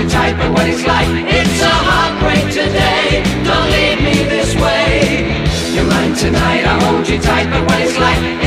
your type and what it's like. It's a heartbreak today. Don't leave me this way. You're mine tonight. I hold you tight, but what it's like.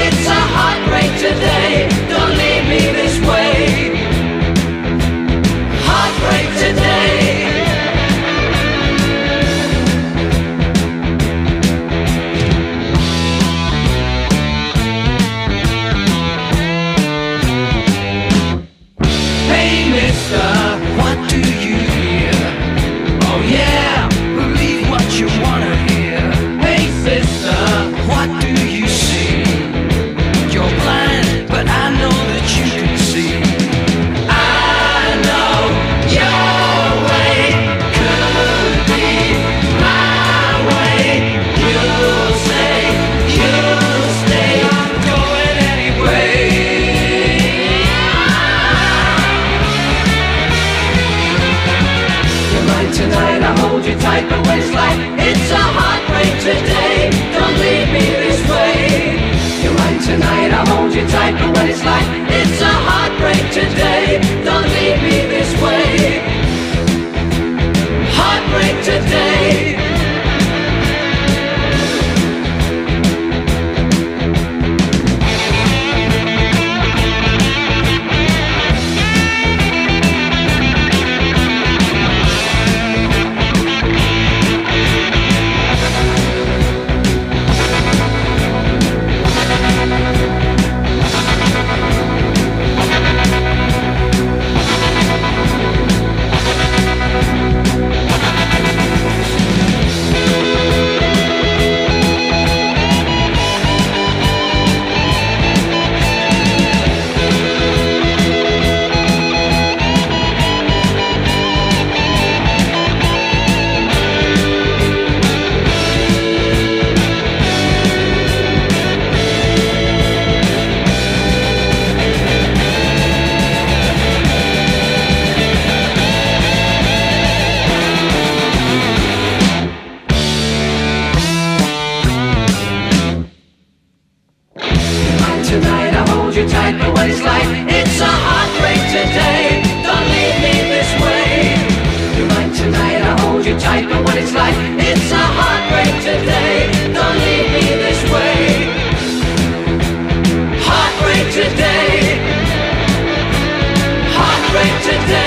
fight. somebody's life. It's a heartbreak today. Don't leave me this way. You might tonight, I'll hold you tight, but what it's like, it's a heartbreak today. Don't leave me this way. Heartbreak today. Heartbreak today.